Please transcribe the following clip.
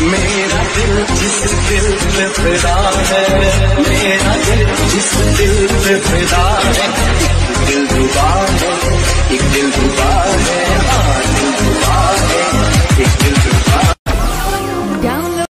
मेरा दिल जिस दिल पे फिदा है, मेरा दिल जिस दिल पे फिदा है दिल दुबा है, एक दिल दुबा है हाँ दिल दुबा है, एक दिल दुबा